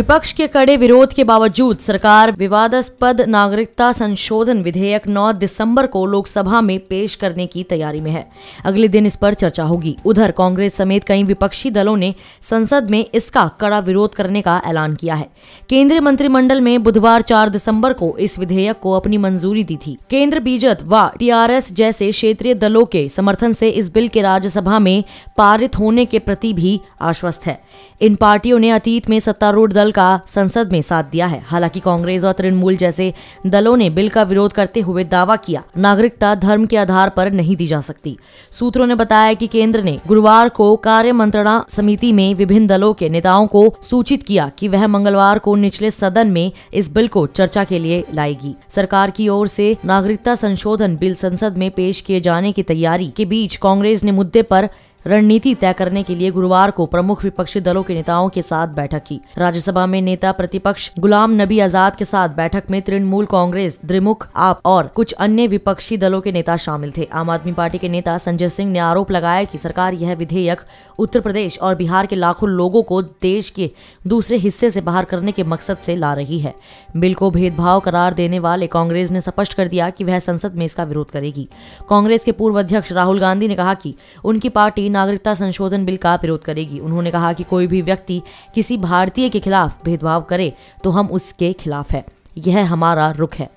विपक्ष के कड़े विरोध के बावजूद सरकार विवादास्पद नागरिकता संशोधन विधेयक 9 दिसंबर को लोकसभा में पेश करने की तैयारी में है। अगले दिन इस पर चर्चा होगी। उधर कांग्रेस समेत कई विपक्षी दलों ने संसद में इसका कड़ा विरोध करने का ऐलान किया है। केंद्रीय मंत्रिमंडल में बुधवार चार दिसंबर को इस विधेयक को अपनी मंजूरी दी थी। केंद्र बीजेपी व टीआरएस जैसे क्षेत्रीय दलों के समर्थन से इस बिल के राज्यसभा में पारित होने के प्रति भी आश्वस्त है। इन पार्टियों ने अतीत में सत्तारूढ़ दल का संसद में साथ दिया है। हालाँकि कांग्रेस और तृणमूल जैसे दलों ने बिल का विरोध करते हुए दावा किया, नागरिकता धर्म के आधार पर नहीं दी जा सकती। सूत्रों ने बताया कि केंद्र ने गुरुवार को कार्य मंत्रणा समिति में विभिन्न दलों के नेताओं को सूचित किया कि वह मंगलवार को निचले सदन में इस बिल को चर्चा के लिए लाएगी। सरकार की ओर से नागरिकता संशोधन बिल संसद में पेश किए जाने की तैयारी के बीच कांग्रेस ने मुद्दे पर रणनीति तय करने के लिए गुरुवार को प्रमुख विपक्षी दलों के नेताओं के साथ बैठक की। राज्यसभा में नेता प्रतिपक्ष गुलाम नबी आज़ाद के साथ बैठक में तृणमूल कांग्रेस, द्रिमुख, आप और कुछ अन्य विपक्षी दलों के नेता शामिल थे। आम आदमी पार्टी के नेता संजय सिंह ने आरोप लगाया कि सरकार यह विधेयक उत्तर प्रदेश और बिहार के लाखों लोगों को देश के दूसरे हिस्से से बाहर करने के मकसद से ला रही है। बिल को भेदभाव करार देने वाले कांग्रेस ने स्पष्ट कर दिया कि वह संसद में इसका विरोध करेगी। कांग्रेस के पूर्व अध्यक्ष राहुल गांधी ने कहा कि उनकी पार्टी नागरिकता संशोधन बिल का विरोध करेगी। उन्होंने कहा कि कोई भी व्यक्ति किसी भारतीय के खिलाफ भेदभाव करे तो हम उसके खिलाफ है। यह हमारा रुख है।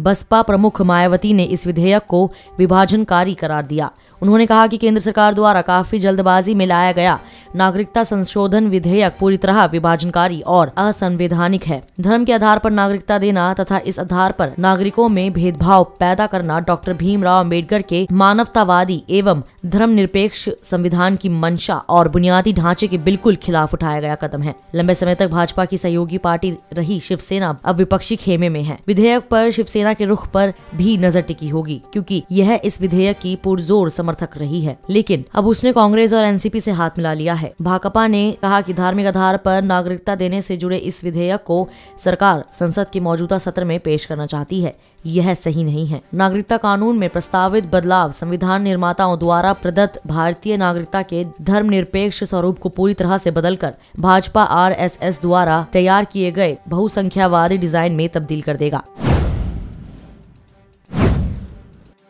बसपा प्रमुख मायावती ने इस विधेयक को विभाजनकारी करार दिया। उन्होंने कहा कि केंद्र सरकार द्वारा काफ़ी जल्दबाजी में लाया गया नागरिकता संशोधन विधेयक पूरी तरह विभाजनकारी और असंवैधानिक है। धर्म के आधार पर नागरिकता देना तथा इस आधार पर नागरिकों में भेदभाव पैदा करना डॉक्टर भीमराव अंबेडकर के मानवतावादी एवं धर्मनिरपेक्ष संविधान की मंशा और बुनियादी ढांचे के बिल्कुल खिलाफ उठाया गया कदम है। लंबे समय तक भाजपा की सहयोगी पार्टी रही शिवसेना अब विपक्षी खेमे में है। विधेयक पर शिवसेना के रुख पर भी नज़र टिकी होगी, क्योंकि यह इस विधेयक की पुरजोर समर्थक रही है। लेकिन अब उसने कांग्रेस और एनसीपी से हाथ मिला लिया है। भाकपा ने कहा कि धार्मिक आधार पर नागरिकता देने से जुड़े इस विधेयक को सरकार संसद के मौजूदा सत्र में पेश करना चाहती है। यह सही नहीं है। नागरिकता कानून में प्रस्तावित बदलाव संविधान निर्माताओं द्वारा प्रदत्त भारतीय नागरिकता के धर्मनिरपेक्ष स्वरूप को पूरी तरह से बदलकर भाजपा आरएसएस द्वारा तैयार किए गए बहुसंख्यावादी डिज़ाइन में तब्दील कर देगा।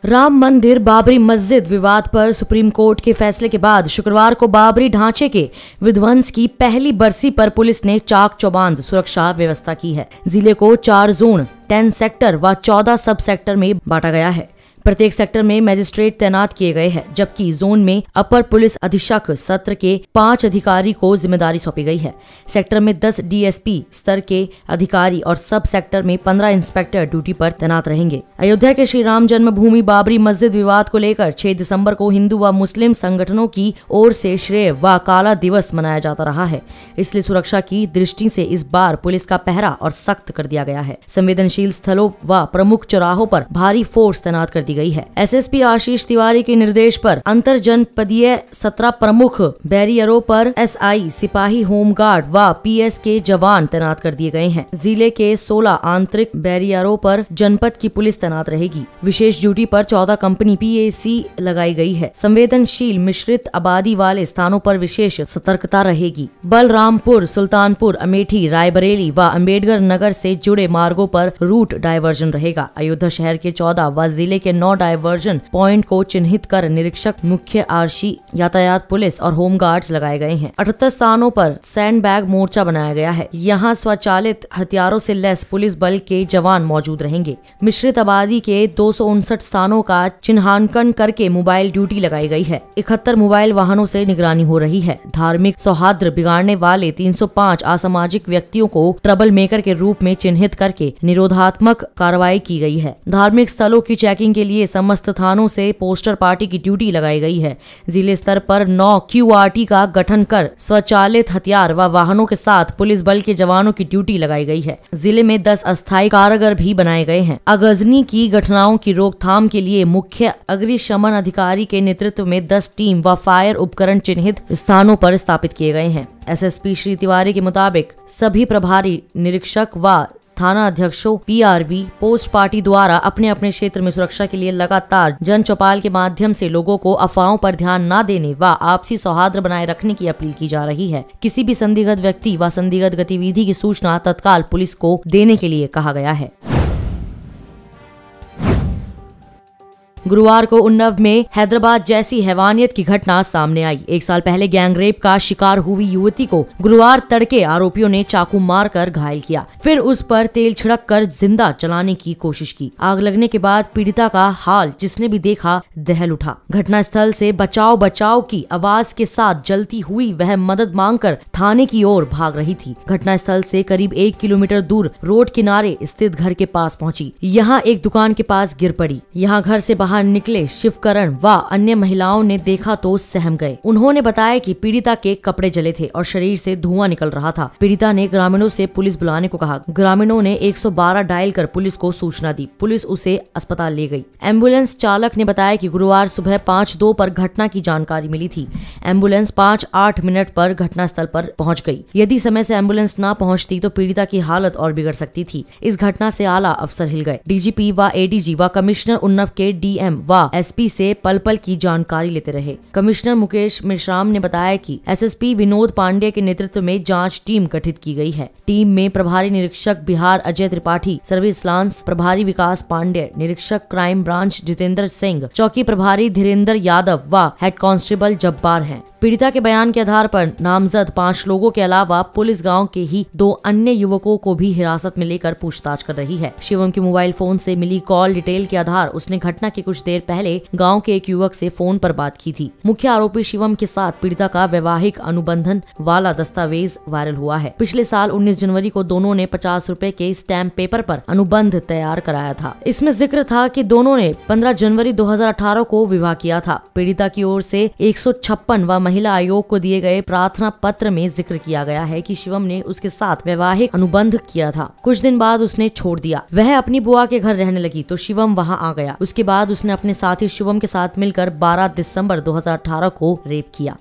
राम मंदिर बाबरी मस्जिद विवाद पर सुप्रीम कोर्ट के फैसले के बाद शुक्रवार को बाबरी ढांचे के विध्वंस की पहली बरसी पर पुलिस ने चाक चौबांद सुरक्षा व्यवस्था की है। ज़िले को चार जोन, टेन सेक्टर व चौदह सब सेक्टर में बांटा गया है। प्रत्येक सेक्टर में मजिस्ट्रेट तैनात किए गए हैं, जबकि जोन में अपर पुलिस अधीक्षक सत्र के पाँच अधिकारी को ज़िम्मेदारी सौंपी गई है। सेक्टर में 10 डीएसपी, स्तर के अधिकारी और सब सेक्टर में 15 इंस्पेक्टर ड्यूटी पर तैनात रहेंगे। अयोध्या के श्री राम जन्मभूमि बाबरी मस्जिद विवाद को लेकर छह दिसंबर को हिंदू व मुस्लिम संगठनों की ओर से श्रेय व काला दिवस मनाया जाता रहा है। इसलिए सुरक्षा की दृष्टि से इस बार पुलिस का पहरा और सख्त कर दिया गया है। संवेदनशील स्थलों व प्रमुख चौराहों पर भारी फोर्स तैनात कर दी गई है। एसएसपी आशीष तिवारी के निर्देश पर अंतर जनपदीय सत्रह प्रमुख बैरियरों पर एसआई सिपाही, होमगार्ड व पीएस के जवान तैनात कर दिए गए हैं। ज़िले के 16 आंतरिक बैरियरों पर जनपद की पुलिस तैनात रहेगी। विशेष ड्यूटी पर 14 कंपनी पीएसी लगाई गई है। संवेदनशील, मिश्रित, आबादी वाले स्थानों पर विशेष सतर्कता रहेगी। बलरामपुर, सुल्तानपुर, अमेठी, रायबरेली व अंबेडकर नगर से जुड़े मार्गों पर रूट डायवर्जन रहेगा। अयोध्या शहर के चौदह व ज़िले के नौ डायवर्जन पॉइंट को चिन्हित कर निरीक्षक, मुख्य आरसी, यातायात पुलिस और होमगार्ड्स लगाए गए हैं। अठहत्तर स्थानों पर सैंड बैग मोर्चा बनाया गया है। यहाँ स्वचालित हथियारों से लैस पुलिस बल के जवान मौजूद रहेंगे। मिश्रित आबादी के दो सौ उनसठ स्थानों का चिन्हांकन करके मोबाइल ड्यूटी लगाई गई है। इकहत्तर मोबाइल वाहनों से निगरानी हो रही है। धार्मिक सौहार्द बिगाड़ने वाले 305 असामाजिक व्यक्तियों को ट्रबल मेकर के रूप में चिन्हित करके निरोधात्मक कार्रवाई की गई है। धार्मिक स्थलों की चेकिंग के लिए समस्त थानों से पोस्टर पार्टी की ड्यूटी लगाई गई है। ज़िले स्तर पर नौ क्यू का गठन कर स्वचालित हथियार व वाहनों के साथ पुलिस बल के जवानों की ड्यूटी लगाई गई है। ज़िले में दस अस्थायी कारागर भी बनाए गए हैं। अगजनी की घटनाओं की रोकथाम के लिए मुख्य अग्निशमन अधिकारी के नेतृत्व में दस टीम व फायर उपकरण चिन्हित स्थानों पर स्थापित किए गए हैं। एसएसपी श्री तिवारी के मुताबिक सभी प्रभारी निरीक्षक व थाना अध्यक्षों पीआरवी पोस्ट पार्टी द्वारा अपने अपने क्षेत्र में सुरक्षा के लिए लगातार जन चौपाल के माध्यम से लोगों को अफवाहों पर ध्यान न देने व आपसी सौहार्द बनाए रखने की अपील की जा रही है। किसी भी संदिग्ध व्यक्ति व संदिग्ध गतिविधि की सूचना तत्काल पुलिस को देने के लिए कहा गया है। गुरुवार को उन्नव में हैदराबाद जैसी हैवानियत की घटना सामने आई। एक साल पहले गैंगरेप का शिकार हुई युवती को गुरुवार तड़के आरोपियों ने चाकू मारकर घायल किया। फिर उस पर तेल छिड़क कर ज़िंदा चलाने की कोशिश की। आग लगने के बाद पीड़िता का हाल जिसने भी देखा, दहल उठा। घटना स्थल से बचाओ बचाओ की आवाज़ के साथ जलती हुई वह मदद मांग कर थाने की ओर भाग रही थी। घटना स्थल से करीब एक किलोमीटर दूर रोड किनारे स्थित घर के पास पहुँची। यहाँ एक दुकान के पास गिर पड़ी। यहाँ घर से बाहर बाहर निकले शिवकरण व अन्य महिलाओं ने देखा तो सहम गए। उन्होंने बताया कि पीड़िता के कपड़े जले थे और शरीर से धुआँ निकल रहा था। पीड़िता ने ग्रामीणों से पुलिस बुलाने को कहा। ग्रामीणों ने 112 डायल कर पुलिस को सूचना दी। पुलिस उसे अस्पताल ले गई। एंबुलेंस चालक ने बताया कि गुरुवार सुबह पाँच दो पर घटना की जानकारी मिली थी। एंबुलेंस पाँच आठ मिनट पर घटना स्थल पर पहुँच गई। यदि समय से एंबुलेंस न पहुँचती तो पीड़िता की हालत और बिगड़ सकती थी। इस घटना से आला अफसर हिल गए। डीजीपी व एडीजी व कमिश्नर उन्नव के डी डीएम व एसपी से पल पल की जानकारी लेते रहे। कमिश्नर मुकेश मिश्राम ने बताया कि एसएसपी विनोद पांडे के नेतृत्व में जाँच टीम गठित की गई है। टीम में प्रभारी निरीक्षक बिहार अजय त्रिपाठी, सर्विस लांस प्रभारी विकास पांडे, निरीक्षक क्राइम ब्रांच जितेंद्र सिंह, चौकी प्रभारी धीरेन्द्र यादव व हेड कांस्टेबल जब्बार हैं। पीड़िता के बयान के आधार पर नामजद पाँच लोगों के अलावा पुलिस गाँव के ही दो अन्य युवकों को भी हिरासत में लेकर पूछताछ कर रही है। शिवम के मोबाइल फ़ोन से मिली कॉल डिटेल के आधार, उसने घटना के कुछ देर पहले गाँव के एक युवक से फ़ोन पर बात की थी। मुख्य आरोपी शिवम के साथ पीड़िता का वैवाहिक अनुबंधन वाला दस्तावेज़ वायरल हुआ है। पिछले साल 19 जनवरी को दोनों ने पचास रूपए के स्टैम्प पेपर पर अनुबंध तैयार कराया था। इसमें ज़िक्र था कि दोनों ने 15 जनवरी 2018 को विवाह किया था। पीड़िता की ओर से एक व महिला आयोग को दिए गए प्रार्थना पत्र में ज़िक्र किया गया है कि शिवम ने उसके साथ वैवाहिक अनुबंध किया था। कुछ दिन बाद उसने छोड़ दिया। वह अपनी बुआ के घर रहने लगी तो शिवम वहाँ आ गया। उसके बाद उसने अपने साथी शिवम के साथ मिलकर 12 दिसंबर 2018 को रेप किया।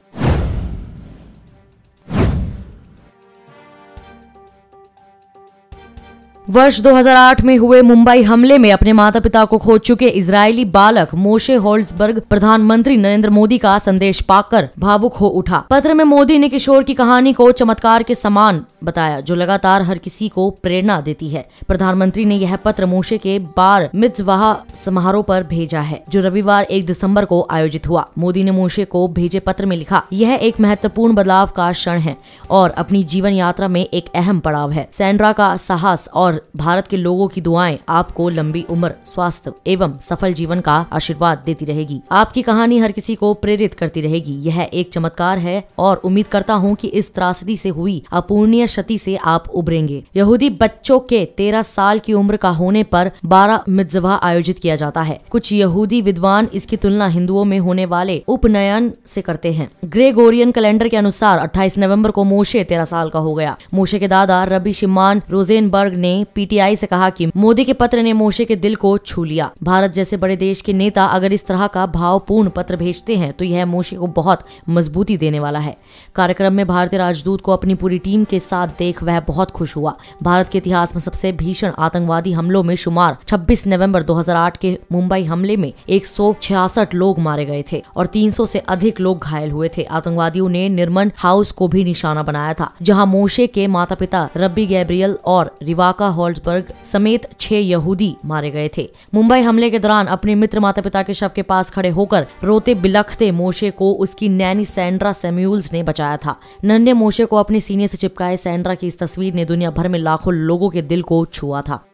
वर्ष 2008 में हुए मुंबई हमले में अपने माता पिता को खो चुके इजरायली बालक मोशे होल्सबर्ग, प्रधानमंत्री नरेंद्र मोदी का संदेश पाकर भावुक हो उठा। पत्र में मोदी ने किशोर की कहानी को चमत्कार के समान बताया, जो लगातार हर किसी को प्रेरणा देती है। प्रधानमंत्री ने यह पत्र मोशे के बार मित्जवाह समारोह पर भेजा है, जो रविवार एक दिसंबर को आयोजित हुआ। मोदी ने मोशे को भेजे पत्र में लिखा, यह एक महत्वपूर्ण बदलाव का क्षण है और अपनी जीवन यात्रा में एक अहम पड़ाव है। सैंड्रा का साहस और भारत के लोगों की दुआएँ आपको लंबी उम्र, स्वास्थ्य एवं सफल जीवन का आशीर्वाद देती रहेगी। आपकी कहानी हर किसी को प्रेरित करती रहेगी। यह एक चमत्कार है और उम्मीद करता हूँ कि इस त्रासदी से हुई अपूर्णीय क्षति से आप उभरेंगे। यहूदी बच्चों के तेरह साल की उम्र का होने पर बारह मितजवा आयोजित किया जाता है। कुछ यहूदी विद्वान इसकी तुलना हिंदुओं में होने वाले उपनयन से करते हैं। ग्रेगोरियन कैलेंडर के अनुसार 28 नवंबर को मोशे तेरह साल का हो गया। मोशे के दादा रबी शिमान रोजेनबर्ग ने पीटीआई से कहा कि मोदी के पत्र ने मोशे के दिल को छू लिया। भारत जैसे बड़े देश के नेता अगर इस तरह का भावपूर्ण पत्र भेजते हैं तो यह मोशे को बहुत मजबूती देने वाला है। कार्यक्रम में भारतीय राजदूत को अपनी पूरी टीम के साथ देख वह बहुत खुश हुआ। भारत के इतिहास में सबसे भीषण आतंकवादी हमलों में शुमार 26 नवंबर 2008 के मुंबई हमले में एक सौ छियासठ लोग मारे गए थे और 300 से अधिक लोग घायल हुए थे। आतंकवादियों ने निर्मन हाउस को भी निशाना बनाया था, जहाँ मोशे के माता पिता रब्बी गैब्रियल और रिवाका हॉल्सबर्ग समेत छह यहूदी मारे गए थे। मुंबई हमले के दौरान अपने मित्र माता पिता के शव के पास खड़े होकर रोते बिलखते मोशे को उसकी नैनी सैंड्रा सेम्यूल्स ने बचाया था। नन्हे मोशे को अपने सीने से चिपकाए सैंड्रा की इस तस्वीर ने दुनिया भर में लाखों लोगों के दिल को छुआ था।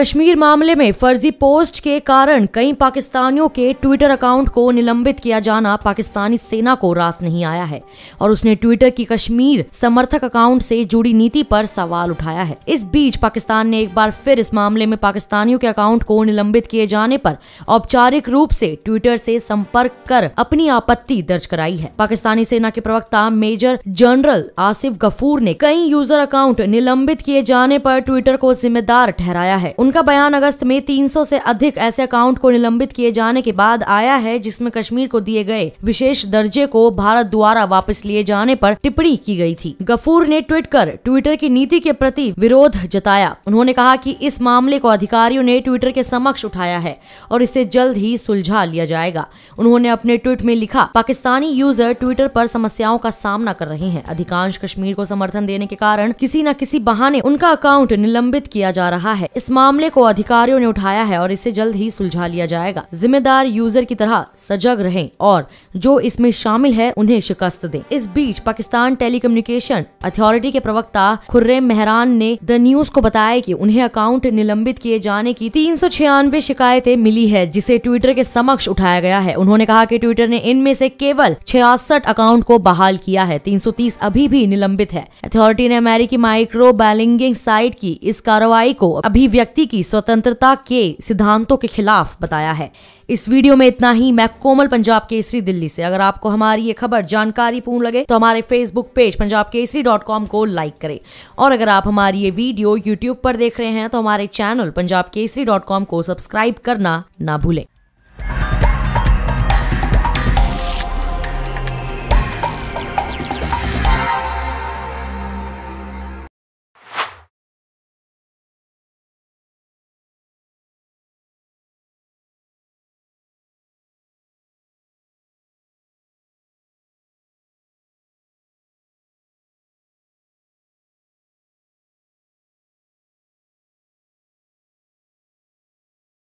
कश्मीर मामले में फर्जी पोस्ट के कारण कई पाकिस्तानियों के ट्विटर अकाउंट को निलंबित किया जाना पाकिस्तानी सेना को रास नहीं आया है और उसने ट्विटर की कश्मीर समर्थक अकाउंट से जुड़ी नीति पर सवाल उठाया है। इस बीच पाकिस्तान ने एक बार फिर इस मामले में पाकिस्तानियों के अकाउंट को निलंबित किए जाने पर औपचारिक रूप से ट्विटर से संपर्क कर अपनी आपत्ति दर्ज कराई है। पाकिस्तानी सेना के प्रवक्ता मेजर जनरल आसिफ गफूर ने कई यूज़र अकाउंट निलंबित किए जाने पर ट्विटर को जिम्मेदार ठहराया है। उनका बयान अगस्त में 300 से अधिक ऐसे अकाउंट को निलंबित किए जाने के बाद आया है, जिसमें कश्मीर को दिए गए विशेष दर्जे को भारत द्वारा वापस लिए जाने पर टिप्पणी की गई थी। गफूर ने ट्वीट कर ट्विटर की नीति के प्रति विरोध जताया। उन्होंने कहा कि इस मामले को अधिकारियों ने ट्विटर के समक्ष उठाया है और इसे जल्द ही सुलझा लिया जाएगा। उन्होंने अपने ट्वीट में लिखा, पाकिस्तानी यूज़र ट्विटर पर समस्याओं का सामना कर रहे हैं। अधिकांश कश्मीर को समर्थन देने के कारण किसी न किसी बहाने उनका अकाउंट निलंबित किया जा रहा है। इस मामले को अधिकारियों ने उठाया है और इसे जल्द ही सुलझा लिया जाएगा। जिम्मेदार यूज़र की तरह सजग रहें और जो इसमें शामिल है, उन्हें शिकस्त दें। इस बीच पाकिस्तान टेलीकम्युनिकेशन अथॉरिटी के प्रवक्ता खुर्रेम मेहरान ने द न्यूज़ को बताया कि उन्हें अकाउंट निलंबित किए जाने की तीन सौ छियानवे शिकायतें मिली है, जिसे ट्विटर के समक्ष उठाया गया है। उन्होंने कहा कि ट्विटर ने इनमें से केवल छियासठ अकाउंट को बहाल किया है। 330 अभी भी निलंबित है। अथॉरिटी ने अमेरिकी माइक्रो बैलिंगिंग साइट की इस कार्रवाई को अभिव्यक्ति की स्वतंत्रता के सिद्धांतों के खिलाफ बताया है। इस वीडियो में इतना ही। मैं कोमल पंजाब केसरी दिल्ली से। अगर आपको हमारी ये खबर जानकारी पूर्ण लगे तो हमारे Facebook page Punjab Kesari dot com को लाइक करें। और अगर आप हमारी ये वीडियो यूट्यूब पर देख रहे हैं तो हमारे channel Punjab Kesari dot com को सब्सक्राइब करना ना भूलें।